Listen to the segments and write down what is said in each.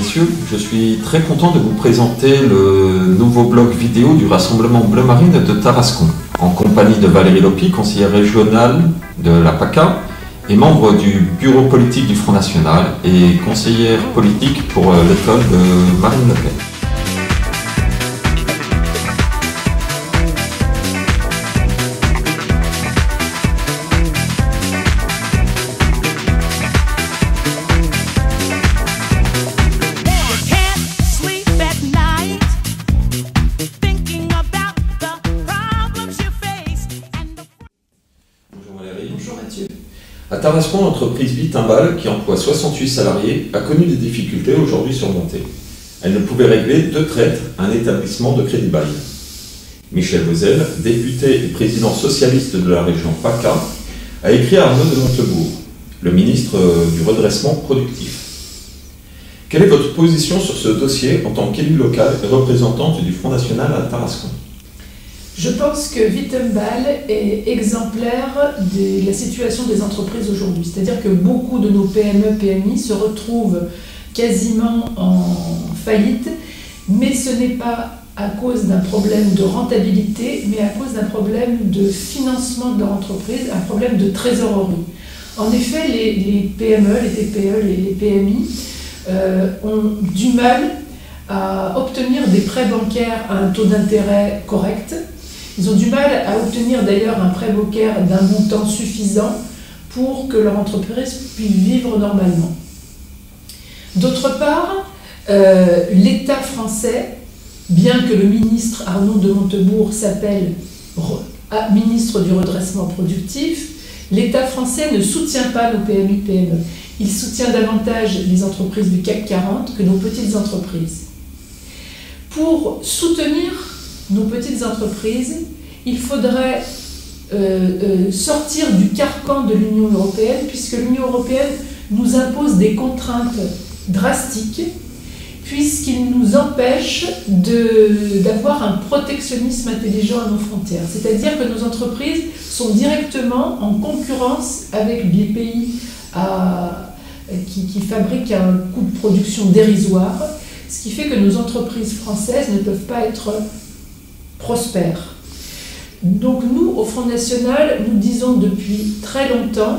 messieurs, je suis très content de vous présenter le nouveau blog vidéo du Rassemblement Bleu Marine de Tarascon, en compagnie de Valérie Lopi, conseillère régionale de la PACA et membre du bureau politique du Front National et conseillère politique pour euh, l'école de Marine Le Pen. Tarascon, l'entreprise Vitimbal, qui emploie 68 salariés, a connu des difficultés aujourd'hui surmontées. Elle ne pouvait régler deux traites un établissement de crédit bail. Michel Vozel, député et président socialiste de la région PACA, a écrit à Arnaud de Montebourg, le ministre du redressement productif. Quelle est votre position sur ce dossier en tant qu'élu local et représentante du Front National à Tarascon? Je pense que Wittenball est exemplaire de la situation des entreprises aujourd'hui. C'est-à-dire que beaucoup de nos PME, PMI se retrouvent quasiment en faillite, mais ce n'est pas à cause d'un problème de rentabilité, mais à cause d'un problème de financement de leur entreprise, un problème de trésorerie. En effet, les, PME, les TPE, les, PMI euh, ont du mal à obtenir des prêts bancaires à un taux d'intérêt correct, ils ont du mal à obtenir d'ailleurs un prêt bancaire d'un montant suffisant pour que leur entreprise puisse vivre normalement. D'autre part, euh, l'État français, bien que le ministre Arnaud de Montebourg s'appelle ministre du redressement productif, l'État français ne soutient pas nos PMI-PME. Il soutient davantage les entreprises du CAC 40 que nos petites entreprises. Pour soutenir nos petites entreprises, il faudrait euh, euh, sortir du carcan de l'Union européenne, puisque l'Union européenne nous impose des contraintes drastiques, puisqu'il nous empêche d'avoir un protectionnisme intelligent à nos frontières. C'est-à-dire que nos entreprises sont directement en concurrence avec les pays qui, qui fabriquent un coût de production dérisoire, ce qui fait que nos entreprises françaises ne peuvent pas être prospère. Donc nous, au Front National, nous disons depuis très longtemps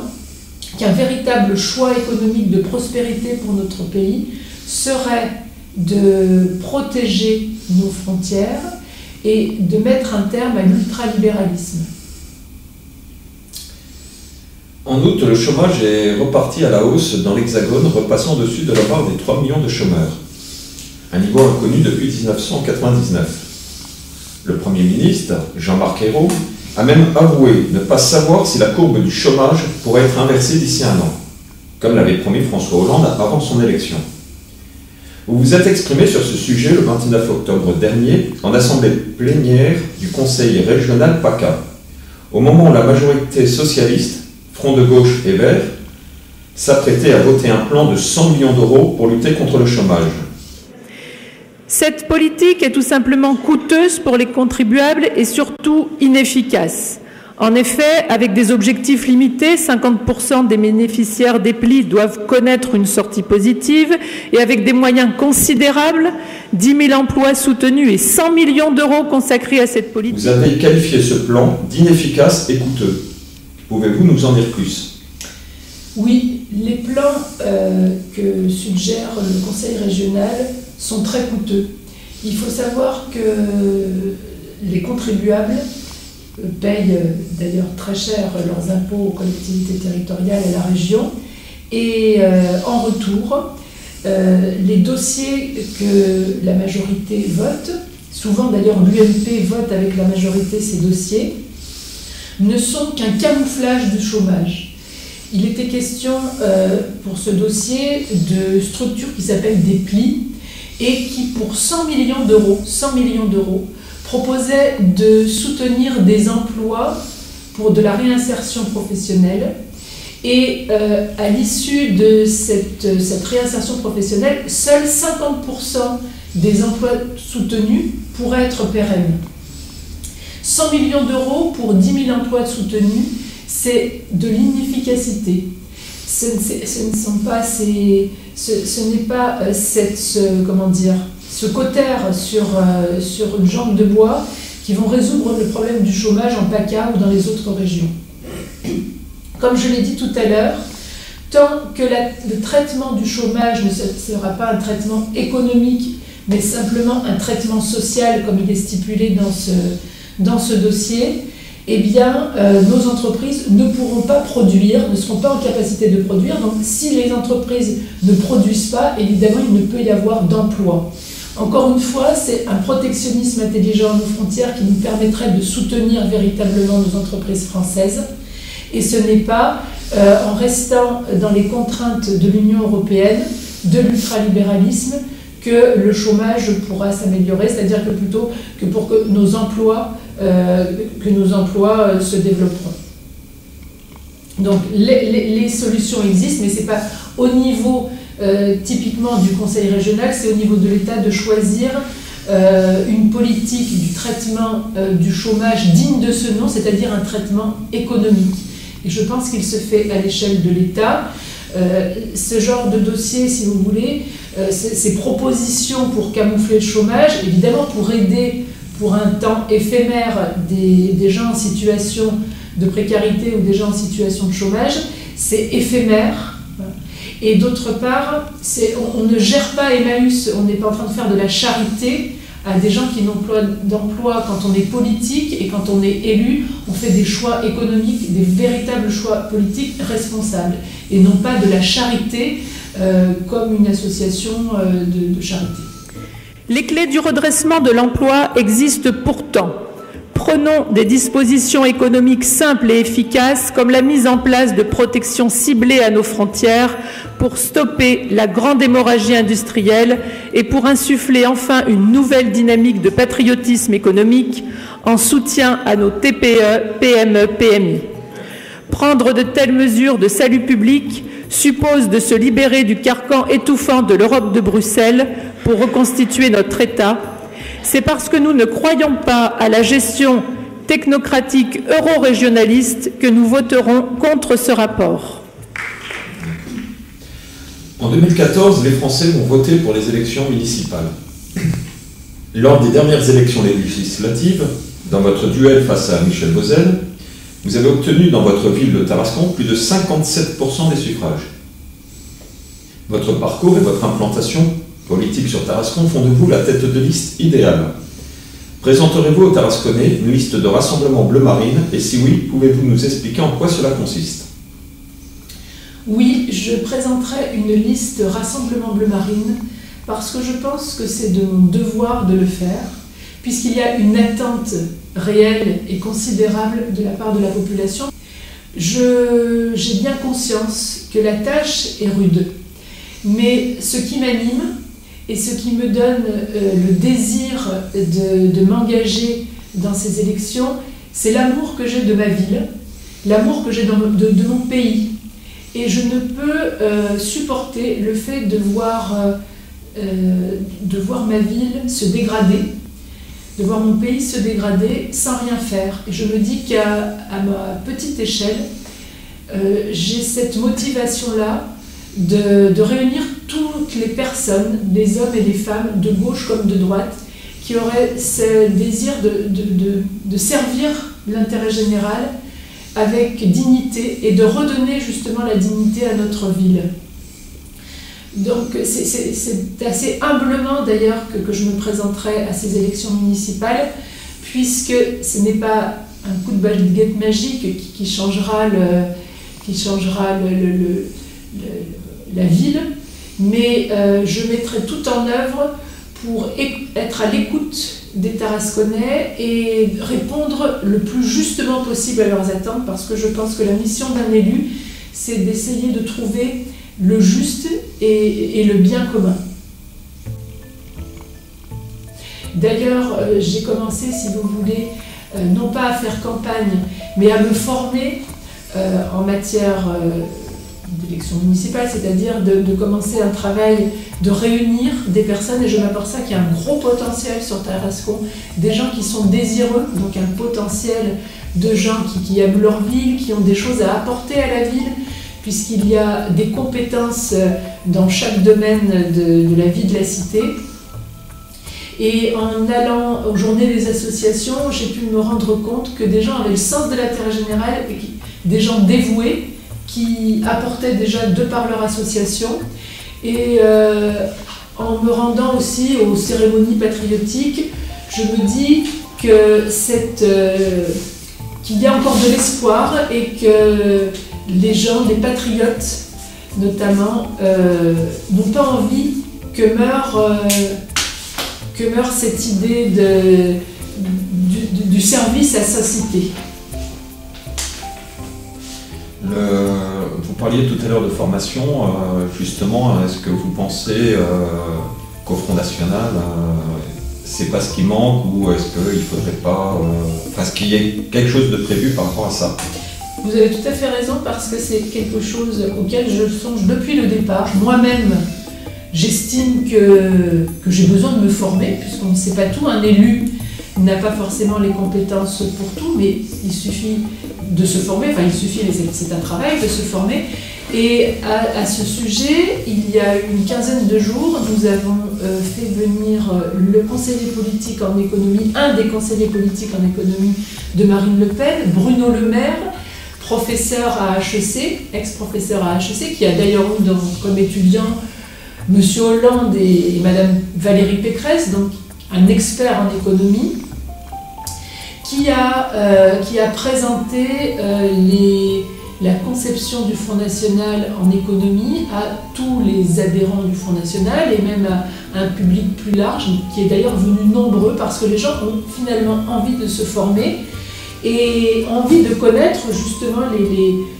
qu'un véritable choix économique de prospérité pour notre pays serait de protéger nos frontières et de mettre un terme à l'ultralibéralisme. En août, le chômage est reparti à la hausse dans l'Hexagone, repassant au-dessus de la barre des 3 millions de chômeurs, un niveau inconnu depuis 1999. Le Premier ministre, Jean-Marc Ayrault, a même avoué ne pas savoir si la courbe du chômage pourrait être inversée d'ici un an, comme l'avait promis François Hollande avant son élection. Vous vous êtes exprimé sur ce sujet le 29 octobre dernier en assemblée plénière du Conseil régional PACA, au moment où la majorité socialiste, Front de gauche et Vert, s'apprêtait à voter un plan de 100 millions d'euros pour lutter contre le chômage. Cette politique est tout simplement coûteuse pour les contribuables et surtout inefficace. En effet, avec des objectifs limités, 50% des bénéficiaires des plis doivent connaître une sortie positive et avec des moyens considérables, 10 000 emplois soutenus et 100 millions d'euros consacrés à cette politique. Vous avez qualifié ce plan d'inefficace et coûteux. Pouvez-vous nous en dire plus? Oui, les plans euh, que suggère le Conseil régional sont très coûteux. Il faut savoir que les contribuables payent d'ailleurs très cher leurs impôts aux collectivités territoriales et à la région. Et euh, en retour, euh, les dossiers que la majorité vote, souvent d'ailleurs l'UMP vote avec la majorité ces dossiers, ne sont qu'un camouflage du chômage. Il était question euh, pour ce dossier de structures qui s'appellent des plis, et qui, pour 100 millions d'euros, 100 millions d'euros, proposait de soutenir des emplois pour de la réinsertion professionnelle. Et euh, à l'issue de cette, cette, réinsertion professionnelle, seuls 50% des emplois soutenus pourraient être pérennes. 100 millions d'euros pour 10 000 emplois soutenus, c'est de l'inefficacité. Ce, ne sont pas ces, ce, n'est pas euh, ce, comment dire, ce cotère sur, euh, sur une jambe de bois qui vont résoudre le problème du chômage en PACA ou dans les autres régions. Comme je l'ai dit tout à l'heure, tant que le traitement du chômage ne sera pas un traitement économique, mais simplement un traitement social, comme il est stipulé dans ce, dans ce dossier, eh bien, euh, nos entreprises ne pourront pas produire, ne seront pas en capacité de produire. Donc, si les entreprises ne produisent pas, évidemment, il ne peut y avoir d'emploi. Encore une fois, c'est un protectionnisme intelligent à nos frontières qui nous permettrait de soutenir véritablement nos entreprises françaises. Et ce n'est pas euh, en restant dans les contraintes de l'Union européenne, de l'ultralibéralisme, que le chômage pourra s'améliorer, c'est-à-dire que plutôt que pour que nos emplois, euh, que nos emplois euh, se développeront. Donc les, solutions existent, mais ce n'est pas au niveau typiquement du Conseil régional, c'est au niveau de l'État de choisir une politique du traitement du chômage digne de ce nom, c'est-à-dire un traitement économique. Et je pense qu'il se fait à l'échelle de l'État. Euh, ce genre de dossier, si vous voulez, euh, ces propositions pour camoufler le chômage, évidemment pour aider pour un temps éphémère des, gens en situation de précarité ou des gens en situation de chômage, c'est éphémère. Et d'autre part, on, on, ne gère pas Emmaüs, on n'est pas en train de faire de la charité, à des gens qui pas d'emploi quand on est politique et quand on est élu, on fait des choix économiques, des véritables choix politiques responsables et non pas de la charité euh, comme une association euh, de charité. Les clés du redressement de l'emploi existent pourtant. Prenons des dispositions économiques simples et efficaces comme la mise en place de protections ciblées à nos frontières pour stopper la grande hémorragie industrielle et pour insuffler enfin une nouvelle dynamique de patriotisme économique en soutien à nos TPE, PME, PMI. Prendre de telles mesures de salut public suppose de se libérer du carcan étouffant de l'Europe de Bruxelles pour reconstituer notre État c'est parce que nous ne croyons pas à la gestion technocratique euro-régionaliste que nous voterons contre ce rapport. En 2014, les Français vont voter pour les élections municipales. Lors des dernières élections législatives, dans votre duel face à Michel Bozel, vous avez obtenu dans votre ville de Tarascon plus de 57% des suffrages. Votre parcours et votre implantation politique sur Tarascon font de vous la tête de liste idéale. Présenterez-vous au Tarasconnais une liste de rassemblement bleu marine et si oui, pouvez-vous nous expliquer en quoi cela consiste? Oui, je présenterai une liste rassemblement bleu marine parce que je pense que c'est de mon devoir de le faire puisqu'il y a une attente réelle et considérable de la part de la population. J'ai bien conscience que la tâche est rude, mais ce qui m'anime, et ce qui me donne euh, le désir de, m'engager dans ces élections, c'est l'amour que j'ai de ma ville, l'amour que j'ai de, mon pays. Et je ne peux euh, supporter le fait de voir, euh, de voir ma ville se dégrader, de voir mon pays se dégrader sans rien faire. Je me dis qu'à ma petite échelle, j'ai cette motivation-là de, réunir les personnes, les hommes et les femmes, de gauche comme de droite, qui auraient ce désir de, servir l'intérêt général avec dignité et de redonner justement la dignité à notre ville. Donc c'est assez humblement d'ailleurs que, je me présenterai à ces élections municipales, puisque ce n'est pas un coup de baguette magique qui, changera le, qui changera le la ville, mais euh, je mettrai tout en œuvre pour être à l'écoute des Tarasconnais et répondre le plus justement possible à leurs attentes, parce que je pense que la mission d'un élu, c'est d'essayer de trouver le juste et, le bien commun. D'ailleurs, euh, j'ai commencé, si vous voulez, euh, non pas à faire campagne, mais à me former en matière municipale, c'est-à-dire de, commencer un travail de réunir des personnes, et je m'aperçois qu'il y a un gros potentiel sur Tarascon, des gens qui sont désireux, donc un potentiel de gens qui, aiment leur ville, qui ont des choses à apporter à la ville, puisqu'il y a des compétences dans chaque domaine de, la vie de la cité. Et en allant aux journées des associations, j'ai pu me rendre compte que des gens avaient le sens de l'intérêt général, des gens dévoués, qui apportaient déjà de par leur association. Et euh, en me rendant aussi aux cérémonies patriotiques, je me dis que euh, qu'il y a encore de l'espoir et que les gens, les patriotes notamment, euh, n'ont pas envie que meure, que meure cette idée de, du, du service à sa cité. Vous parliez tout à l'heure de formation, euh, justement, est-ce que vous pensez euh, qu'au Front National, euh, c'est pas ce qui manque ou est-ce qu'il faudrait pas. est-ce qu'il y ait quelque chose de prévu par rapport à ça? Vous avez tout à fait raison parce que c'est quelque chose auquel je songe depuis le départ. Moi-même, j'estime que, que j'ai besoin de me former, puisqu'on ne sait pas tout. Un élu n'a pas forcément les compétences pour tout, mais il suffit de se former, enfin il suffit, c'est un travail de se former. Et à, ce sujet, il y a une quinzaine de jours, nous avons euh, fait venir euh, le conseiller politique en économie, un des conseillers politiques en économie de Marine Le Pen, Bruno Le Maire, professeur à HEC, ex-professeur à HEC, qui a d'ailleurs eu comme étudiant M. Hollande et, Mme Valérie Pécresse, donc un expert en économie, qui a, euh, qui a présenté euh, la conception du Front National en économie à tous les adhérents du Front National et même à, un public plus large, qui est d'ailleurs venu nombreux parce que les gens ont finalement envie de se former et envie de connaître justement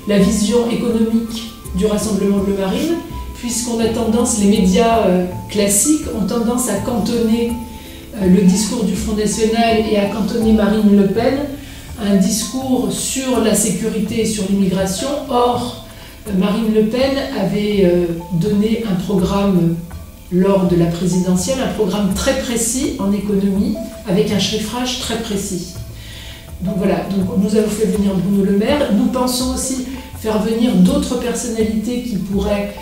la vision économique du Rassemblement Bleu Marine, puisqu'on a tendance, les médias euh, classiques ont tendance à cantonner le discours du Front National et à cantonner Marine Le Pen un discours sur la sécurité et sur l'immigration. Or, euh, Marine Le Pen avait euh, donné un programme lors de la présidentielle, un programme très précis en économie, avec un chiffrage très précis. Donc voilà, donc nous avons fait venir Bruno Le Maire. Nous pensons aussi faire venir d'autres personnalités qui pourraient,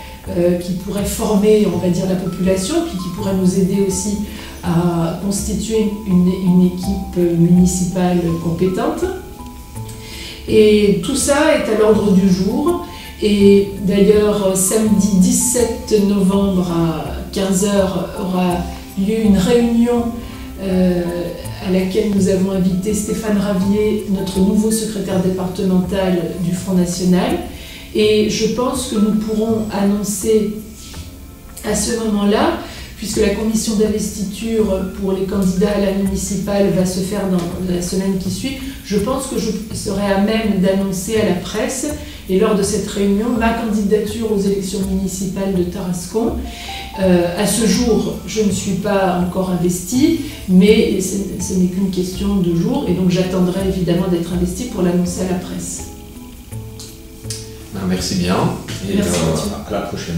qui pourraient former, on va dire, la population, puis qui pourraient nous aider aussi à constituer une, équipe municipale compétente. Et tout ça est à l'ordre du jour. Et d'ailleurs, samedi 17 novembre à 15h aura lieu une réunion euh, à laquelle nous avons invité Stéphane Ravier, notre nouveau secrétaire départemental du Front National. Et je pense que nous pourrons annoncer à ce moment-là puisque la commission d'investiture pour les candidats à la municipale va se faire dans la semaine qui suit, je pense que je serai à même d'annoncer à la presse, et lors de cette réunion, ma candidature aux élections municipales de Tarascon. Euh, à ce jour, je ne suis pas encore investie, mais ce n'est qu'une question de jours, et donc j'attendrai évidemment d'être investie pour l'annoncer à la presse. Ben, merci bien, et euh, à la prochaine.